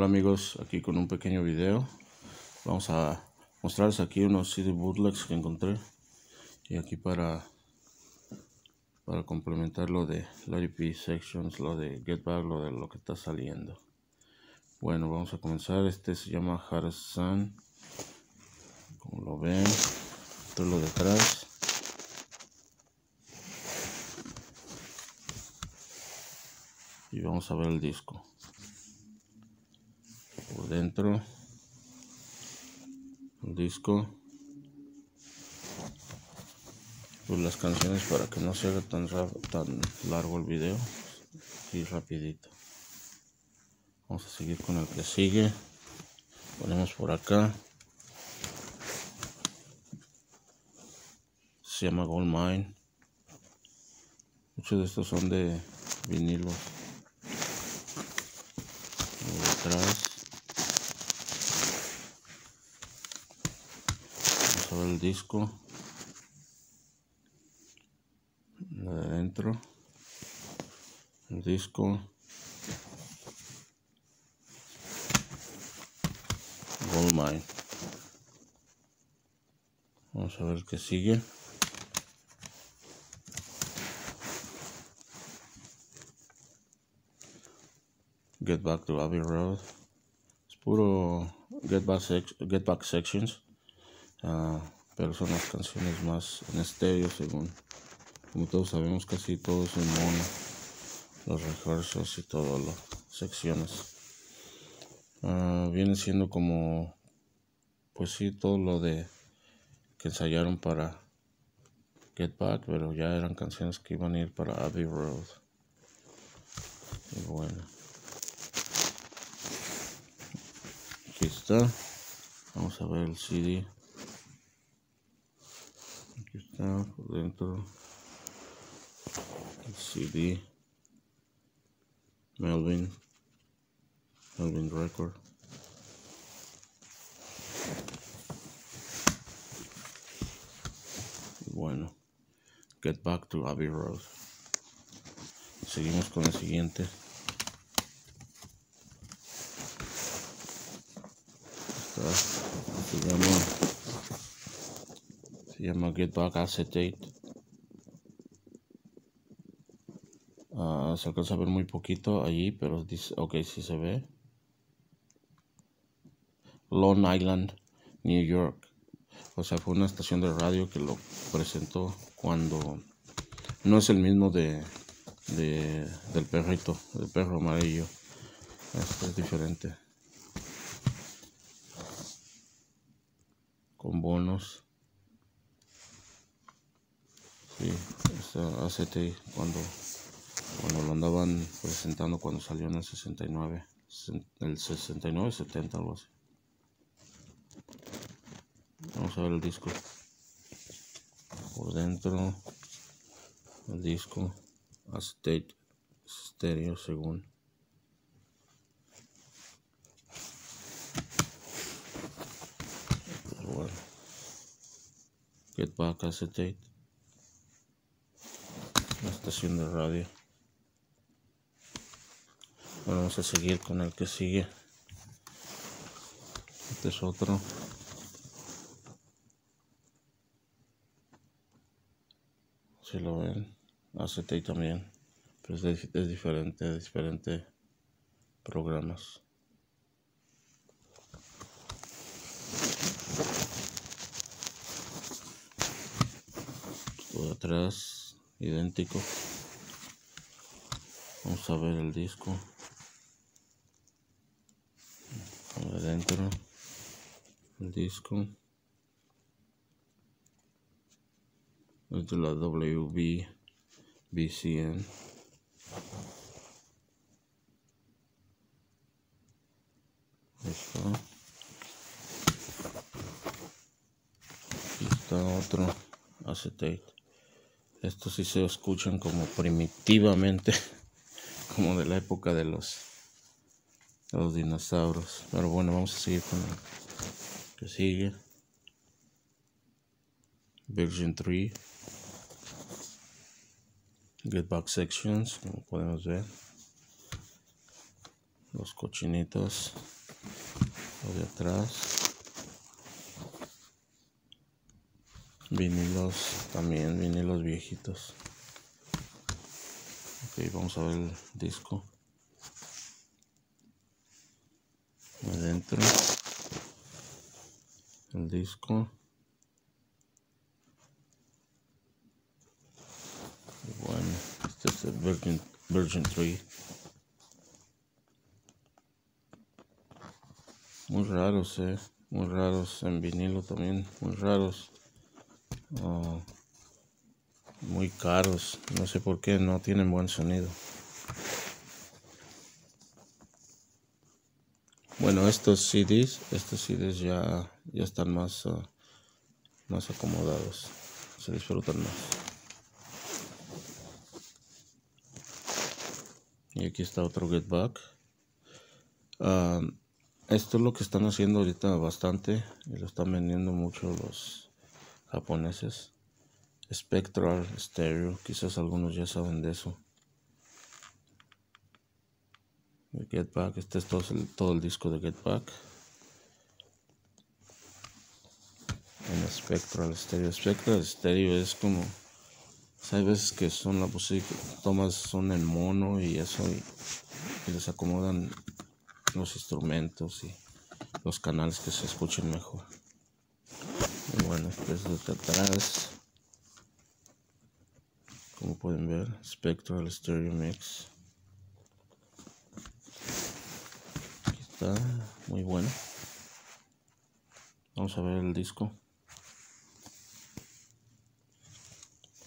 Hola amigos, aquí con un pequeño video. Vamos a mostrarles aquí unos CD bootlegs que encontré. Y aquí para para complementar lo de Larry Sections, lo de Get Back, lo de lo que está saliendo. Bueno, vamos a comenzar. Este se llama Sun. Como lo ven, todo lo detrás. Y vamos a ver el disco dentro. El disco. Pues las canciones para que no sea tan tan largo el video. Y rapidito. Vamos a seguir con el que sigue. Ponemos por acá. Se llama Gold Mine. Muchos de estos son de vinilo. Atrás el disco. De adentro el disco. Gold Mine. Vamos a ver qué sigue. Get Back to Abbey Road. Es puro Get Back, get back Sections Pero son las canciones más en estéreo según como todos sabemos casi todo es en mono. Los rehearsals y todas las secciones. Uh, viene siendo como pues sí todo lo de que ensayaron para Get Back pero ya eran canciones que iban a ir para Abbey Road. Y bueno. Aquí está. Vamos a ver el CD aquí está por dentro. El CD Melvin. Melvin Record. Bueno Get Back to Abbey Road. Seguimos con el siguiente llama se llama Get Back Acetate. Se alcanza a ver muy poquito allí, pero dice, ok, sí se ve. Long Island, New York. O sea, fue una estación de radio que lo presentó cuando no es el mismo de, de del perrito, del perro amarillo. Este es diferente. Con bonos. Sí, esta ACT cuando, cuando lo andaban presentando cuando salió en el 69, el 69, 70, algo así. Vamos a ver el disco. Por dentro, el disco acetate estéreo según. Bueno. Get back acetate estación de radio. vamos a seguir con el que sigue. Este es otro. Si lo ven, ACT también, pero es, diferente, de diferentes programas. Por atrás idéntico. Vamos a ver el disco. Adentro. El disco. Es de la WB BCN está está otro. Acetate estos sí se escuchan como primitivamente, como de la época de los, los dinosaurios. Pero bueno, vamos a seguir con el que sigue. Version 3. Get back sections, como podemos ver. los cochinitos de atrás vinilos también vinilos viejitos. Ok vamos a ver el disco. Adentro. El disco. Bueno este es el Virgin, Virgin 3 muy raros eh muy raros en vinilo también muy raros ah, muy caros no sé por qué no tienen buen sonido Bueno, estos CDs, estos CDs ya, ya están más, uh, más acomodados, se disfrutan más. Y aquí está otro Get Back. Uh, esto es lo que están haciendo ahorita bastante y lo están vendiendo mucho los japoneses. Spectral Stereo, quizás algunos ya saben de eso. Get Back, este es todo el, disco de Get Back. En Spectral Stereo. Spectral Stereo es como. Sabes que son la música, tomas son en mono y eso, y, les acomodan los instrumentos y los canales que se escuchen mejor. Bueno, desde atrás, como pueden ver, Spectral Stereo Mix. está muy bueno. Vamos a ver el disco.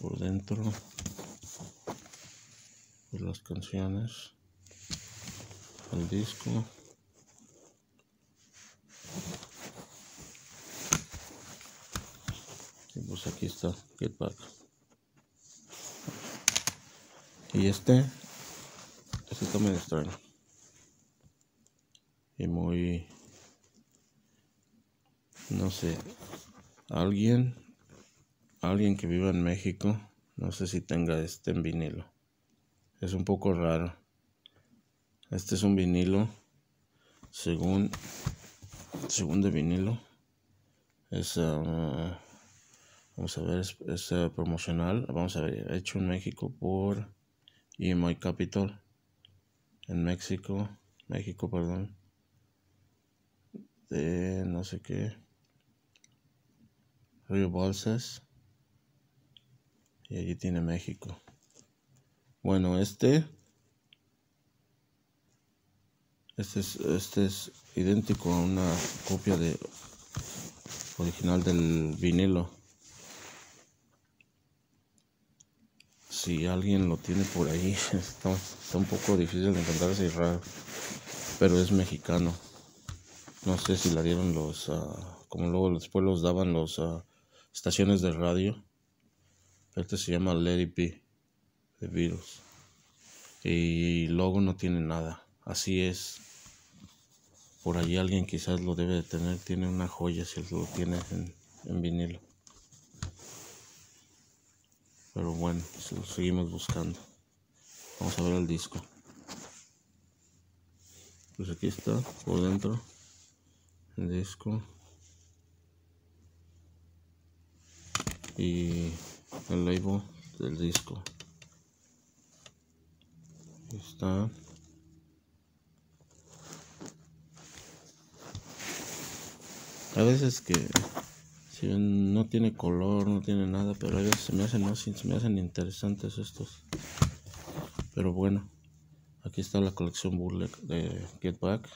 Por dentro. De las canciones. El disco. Y pues aquí está Get Back. Y este, este está extraño y muy, no sé, alguien, alguien que viva en México, no sé si tenga este en vinilo. Es un poco raro. Este es un vinilo, según, según de vinilo. Es, ah, vamos a ver, es, ah, promocional. Vamos a ver, hecho en México por EMI Capital. En México, México, perdón. De no sé qué. Río Bolsas y allí tiene México. Bueno este. Este es, este es idéntico a una copia de original del vinilo si alguien lo tiene por ahí está, un poco difícil de encontrar ese raro pero es mexicano no sé si la dieron los, uh, como luego después los daban los uh, estaciones de radio. Este se llama Lady P de Beatles. Y luego no tiene nada. Así es. Por allí alguien quizás lo debe de tener. Tiene una joya si lo tiene en, en vinilo. Pero bueno, seguimos buscando. Vamos a ver el disco. Pues aquí está, por dentro el disco y el label del disco está a veces que si no tiene color no tiene nada pero veces se me hacen se me hacen interesantes estos pero bueno aquí está la colección burlek de Get Back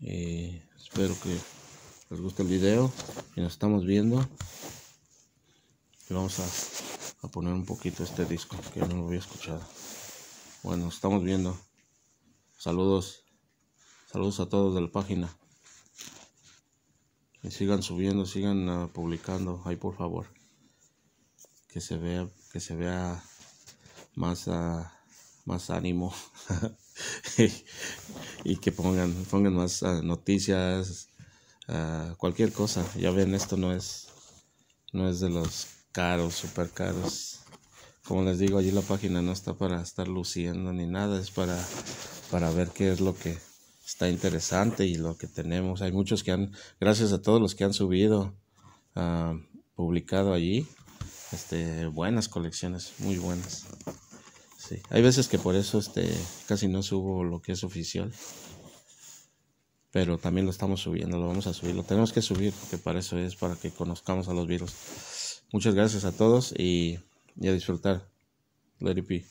eh, espero que les guste el video y nos estamos viendo. Y vamos a, a poner un poquito este disco que no lo había escuchado. Bueno, estamos viendo. Saludos. Saludos a todos de la página. Sigan subiendo, sigan uh, publicando ahí por favor. Que se vea, que se vea más, uh, más ánimo. y que pongan, pongan más uh, noticias, cualquier cosa. Ya ven, esto no es, no es de los caros, super caros. Como les digo, allí la página no está para estar luciendo ni nada, es para para ver qué es lo que está interesante y lo que tenemos. Hay muchos que han, gracias a todos los que han subido, uh, publicado allí, este, buenas colecciones, muy buenas. Sí. Hay veces que por eso este, casi no subo lo que es oficial. Pero también lo estamos subiendo, lo vamos a subir, lo tenemos que subir porque para eso es, para que conozcamos a los virus. Muchas gracias a todos y, y a disfrutar. Let it.